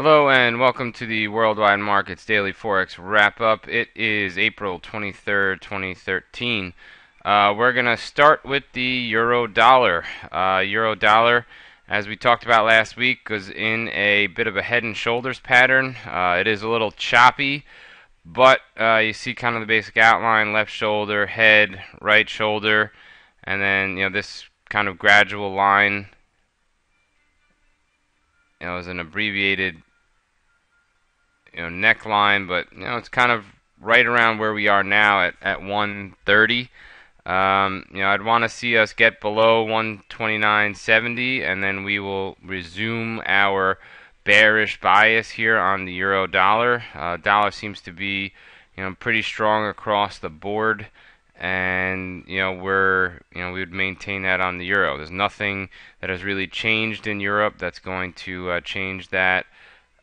Hello and welcome to the Worldwide Markets Daily Forex Wrap Up. It is April 23rd, 2013. Uh, we're going to start with the Euro Dollar. Uh, Euro Dollar, as we talked about last week, was in a bit of a head and shoulders pattern. Uh, it is a little choppy, but uh, you see kind of the basic outline left shoulder, head, right shoulder, and then you know this kind of gradual line you know, is an abbreviated you know neckline, but you know it's kind of right around where we are now at at 130. Um, you know, I'd want to see us get below 129.70, and then we will resume our bearish bias here on the euro dollar. Uh, dollar seems to be, you know, pretty strong across the board, and you know we're, you know, we would maintain that on the euro. There's nothing that has really changed in Europe that's going to uh, change that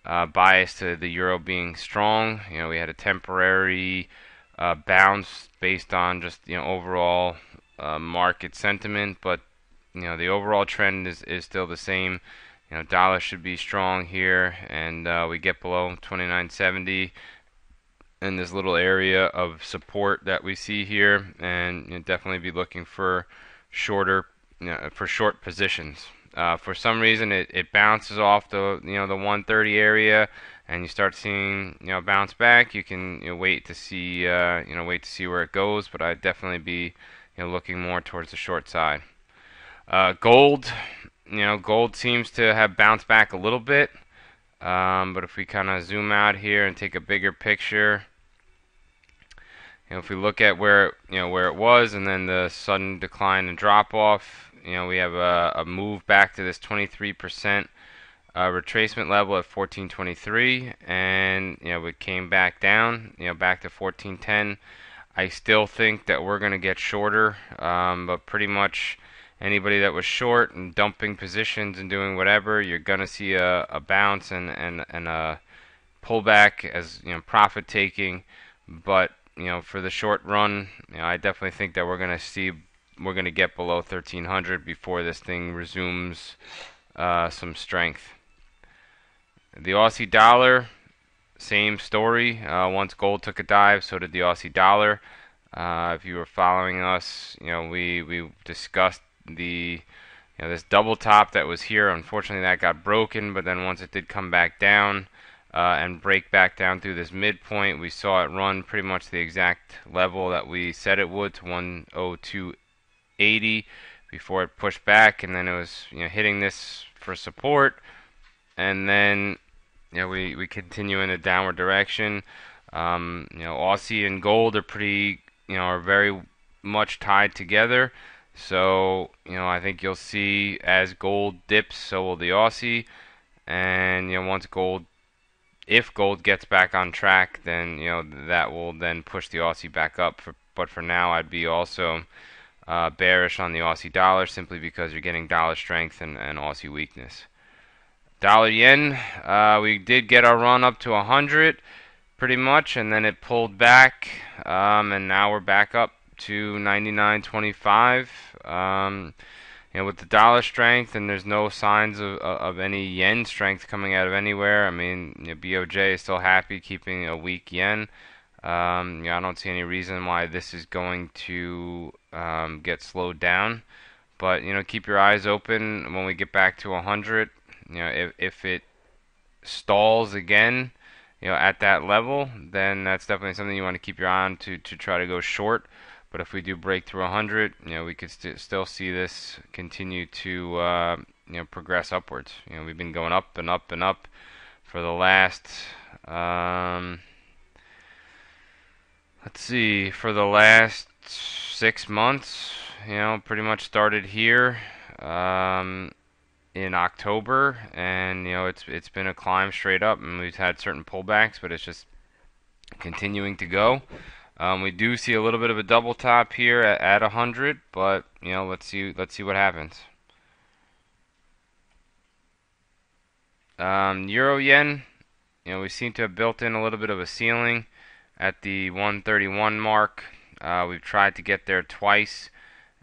uh, bias to the euro being strong. You know, we had a temporary uh, bounce based on just you know overall uh, market sentiment, but you know the overall trend is is still the same. You know, dollar should be strong here, and uh, we get below 29.70 in this little area of support that we see here, and you know, definitely be looking for shorter, you know, for short positions. Uh, for some reason, it, it bounces off the you know the 130 area, and you start seeing you know bounce back. You can you know, wait to see uh, you know wait to see where it goes, but I'd definitely be you know looking more towards the short side. Uh, gold, you know, gold seems to have bounced back a little bit, um, but if we kind of zoom out here and take a bigger picture, you know, if we look at where you know where it was and then the sudden decline and drop off, you know, we have a, a move back to this 23% uh, retracement level at 1423, and you know, we came back down, you know, back to 1410. I still think that we're going to get shorter, um, but pretty much anybody that was short and dumping positions and doing whatever, you're going to see a, a bounce and, and, and a pullback as you know profit taking. But you know, for the short run, you know, I definitely think that we're going to see we're going to get below 1300 before this thing resumes uh, some strength. The Aussie dollar, same story. Uh, once gold took a dive, so did the Aussie dollar. Uh, if you were following us, you know we we discussed the you know this double top that was here. Unfortunately, that got broken. But then once it did come back down uh, and break back down through this midpoint, we saw it run pretty much the exact level that we said it would to 102 80 before it pushed back, and then it was you know hitting this for support, and then you know we we continue in a downward direction. Um, you know Aussie and gold are pretty you know are very much tied together. So you know I think you'll see as gold dips, so will the Aussie, and you know once gold if gold gets back on track, then you know that will then push the Aussie back up. For, but for now, I'd be also uh, bearish on the Aussie dollar simply because you're getting dollar strength and, and Aussie weakness. Dollar yen, uh, we did get our run up to 100 pretty much, and then it pulled back, um, and now we're back up to 99.25. Um, you know, with the dollar strength, and there's no signs of, of any yen strength coming out of anywhere. I mean, you know, BOJ is still happy keeping a weak yen. Um, yeah, I don't see any reason why this is going to um, get slowed down. But you know, keep your eyes open when we get back to 100. You know, if if it stalls again, you know, at that level, then that's definitely something you want to keep your eye on to to try to go short. But if we do break through 100, you know, we could st still see this continue to uh, you know progress upwards. You know, we've been going up and up and up for the last. Um, let's see, for the last six months, you know, pretty much started here um, in October, and you know, it's it's been a climb straight up, and we've had certain pullbacks, but it's just continuing to go. Um, we do see a little bit of a double top here at, at 100, but you know, let's see let's see what happens. Um, Euro yen, you know, we seem to have built in a little bit of a ceiling at the 131 mark. Uh, we've tried to get there twice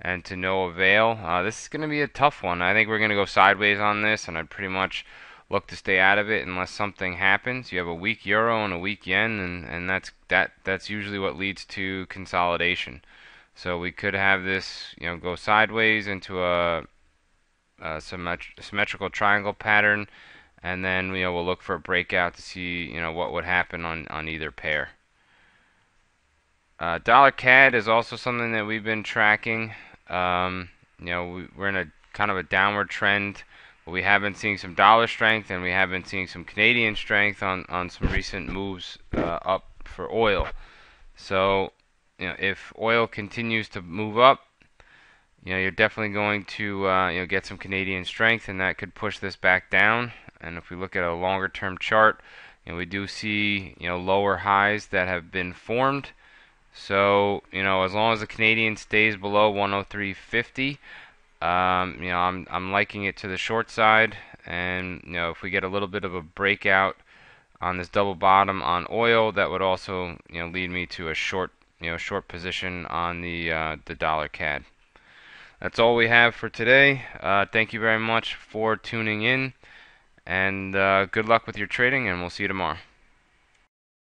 and to no avail. Uh, this is going to be a tough one. I think we're going to go sideways on this, and I'd pretty much look to stay out of it unless something happens. You have a weak euro and a weak yen, and, and that's that that's usually what leads to consolidation. So we could have this, you know, go sideways into a, a symmet- symmetrical triangle pattern, and then you know we'll look for a breakout to see you know what would happen on on either pair. Uh, dollar CAD is also something that we've been tracking. Um, you know, we, we're in a kind of a downward trend. But we have been seeing some dollar strength, and we have been seeing some Canadian strength on on some recent moves uh, up for oil. So you know, if oil continues to move up, you know, you're definitely going to uh, you know get some Canadian strength, and that could push this back down. And if we look at a longer-term chart, you know, we do see you know lower highs that have been formed. So you know, as long as the Canadian stays below 103.50, um, you know, I'm I'm liking it to the short side. And you know, if we get a little bit of a breakout on this double bottom on oil, that would also you know lead me to a short you know short position on the uh, the dollar CAD. That's all we have for today. Uh, thank you very much for tuning in, and uh, good luck with your trading, and we'll see you tomorrow.